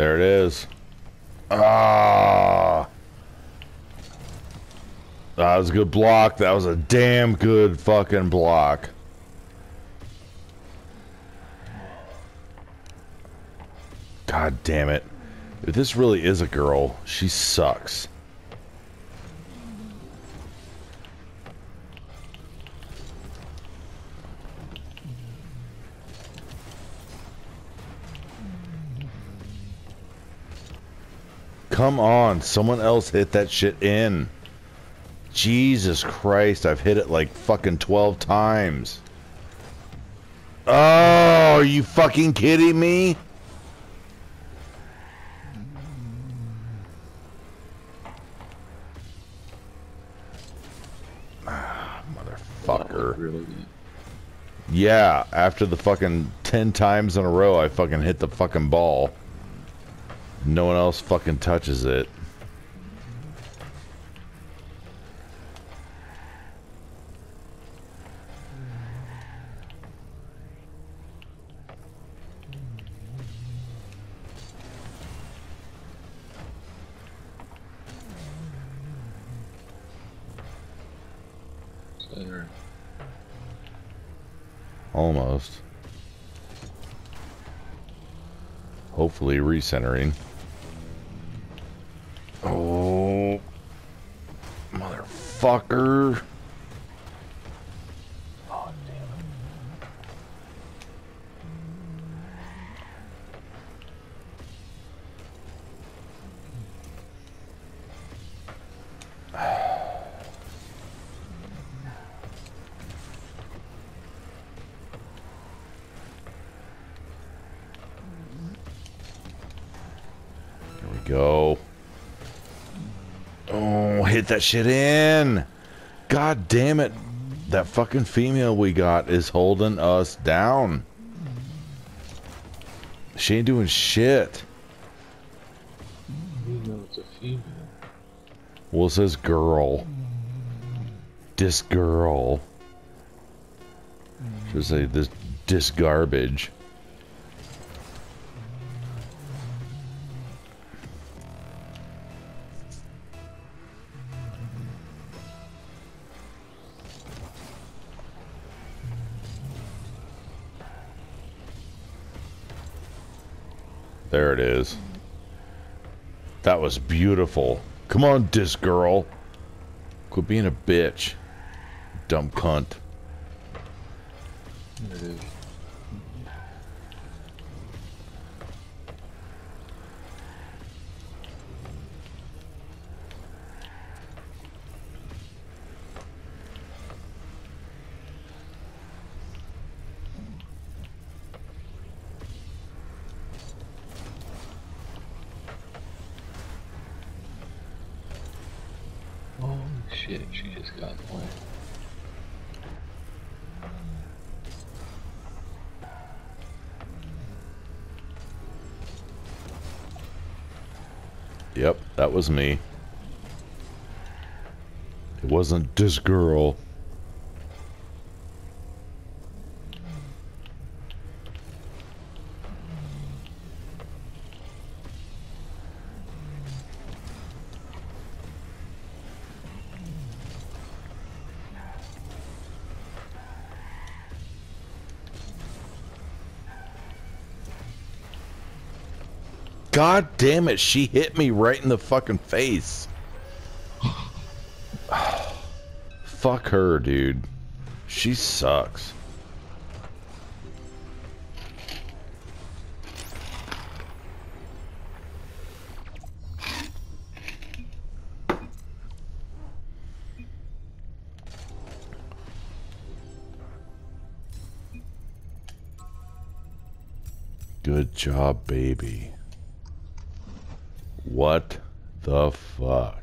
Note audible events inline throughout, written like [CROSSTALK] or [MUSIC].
There it is. Ah. That was a good block. That was a damn good fucking block. God damn it. If this really is a girl, she sucks. Come on, someone else hit that shit in. Jesus Christ, I've hit it like fucking 12 times. Oh, are you fucking kidding me? Ah, motherfucker. Really? Yeah, after the fucking 10 times in a row I fucking hit the fucking ball. No one else fucking touches it. Almost. Hopefully recentering. Oh. Motherfucker. We go. That shit in. God damn it. That fucking female we got is holding us down. She ain't doing shit. Well, it says girl. This girl. Should say this this garbage. There it is. That was beautiful. Come on, disc girl. Quit being a bitch. Dumb cunt. It is. Holy shit, she just got one. Yep, that was me. It wasn't this girl. God damn it, she hit me right in the fucking face. [SIGHS] Fuck her, dude. She sucks. Good job, baby. What the fuck?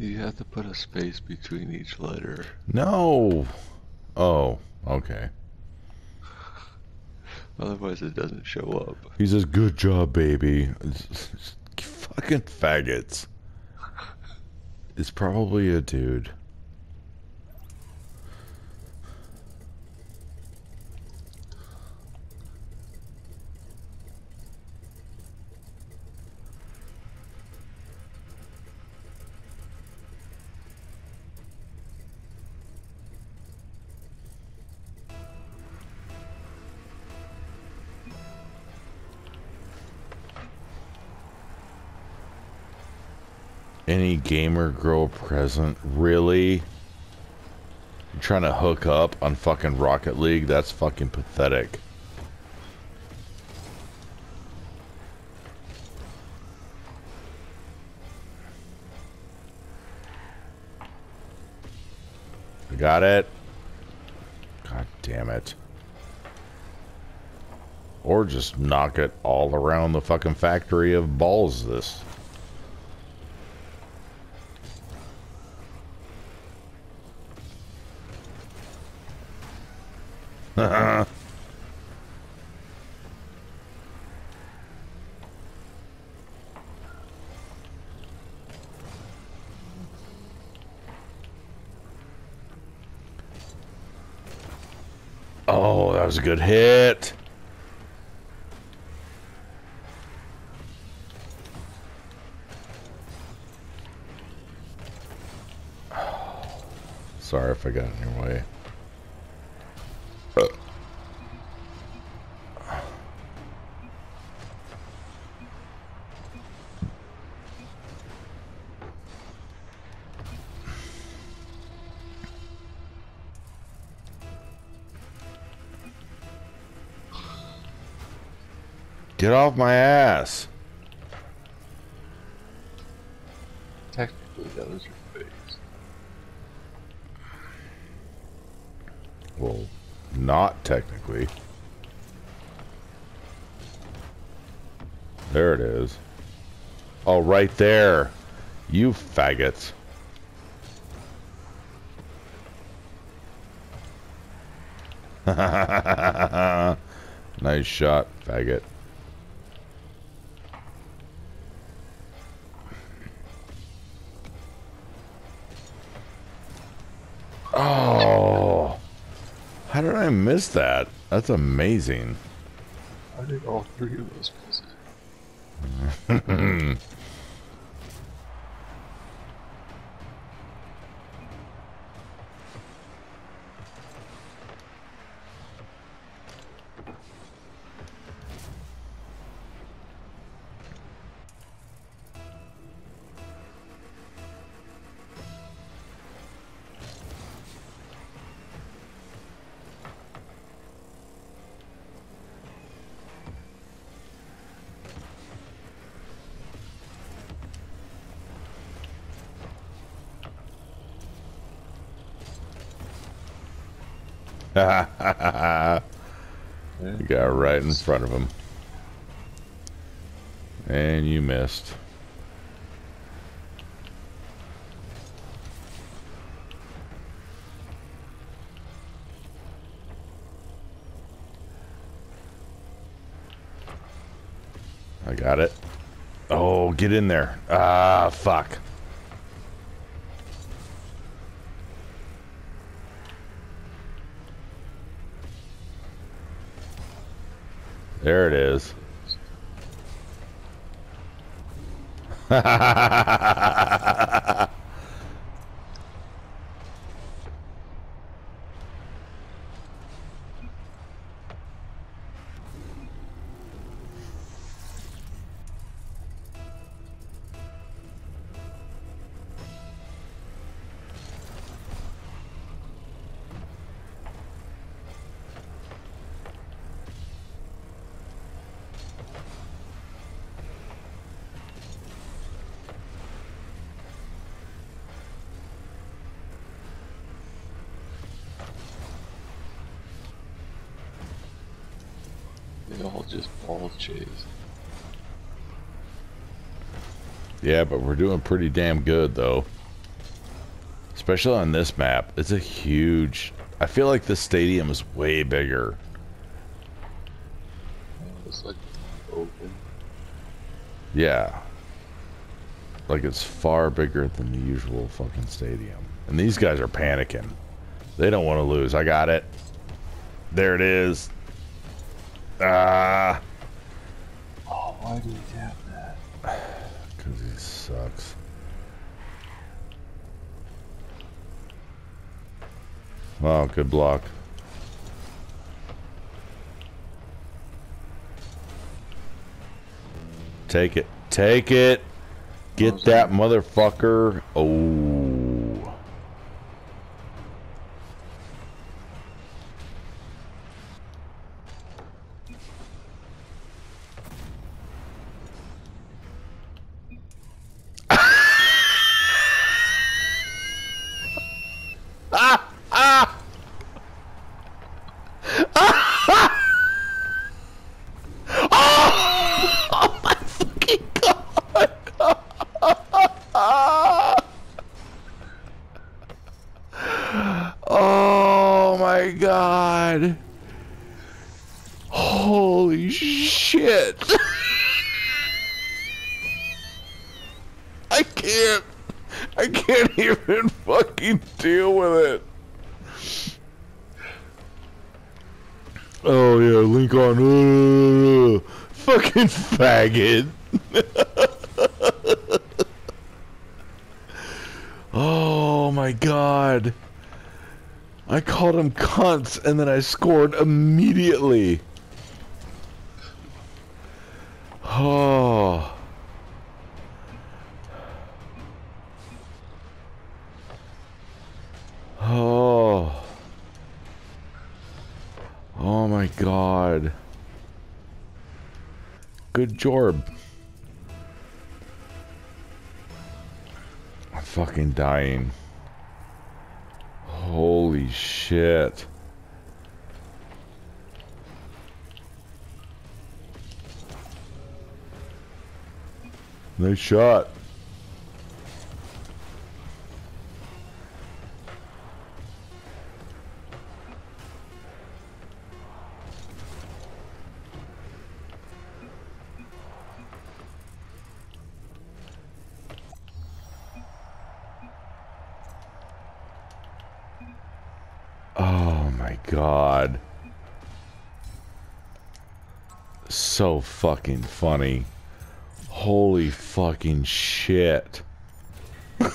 You have to put a space between each letter. No. Oh, okay. Otherwise, it doesn't show up. He says, "Good job, baby." [LAUGHS] Fucking faggots. It's probably a dude. Any gamer girl present? Really? Trying to hook up on fucking Rocket League? That's fucking pathetic. Got it? God damn it. Or just knock it all around the fucking factory of balls this. oh, that was a good hit. [SIGHS] Sorry if I got in your way. Get off my ass. Technically, that was your face. Well, not technically. There it is. Oh, right there. You faggots. [LAUGHS] nice shot, faggot. I miss that? That's amazing. I did all three of those [LAUGHS] You [LAUGHS] got right in front of him. And you missed. I got it. Oh, get in there. Ah, fuck. There it is. [LAUGHS] just ball chase. Yeah, but we're doing pretty damn good though. Especially on this map. It's a huge... I feel like the stadium is way bigger. It's like open. Yeah. Like it's far bigger than the usual fucking stadium. And these guys are panicking. They don't want to lose. I got it. There it is. Ah. Oh, why do you have that? Because he sucks. Wow, good block. Take it. Take it. Get that motherfucker. Oh. Oh my god. Holy shit. I can't. I can't even fucking deal with it. Oh yeah, link on. Uh, [LAUGHS] fucking faggot. [LAUGHS] oh my god. I called him cunts and then I scored immediately. Oh. Oh. Oh my god. Good job. I'm fucking dying. Holy shit. Nice shot. Oh my god. So fucking funny. Holy fucking shit. [LAUGHS] as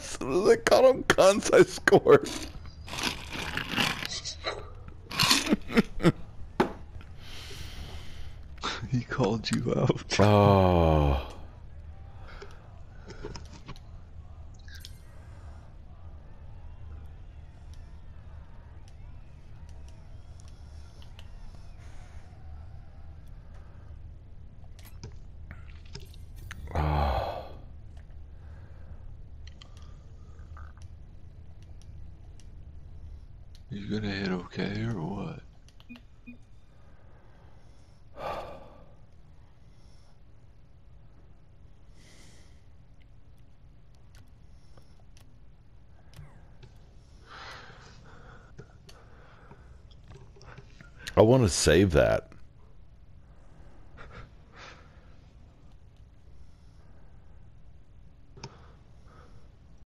soon as I caught him cunts, I scored. [LAUGHS] He called you out. Oh. You gonna hit okay or what? I want to save that.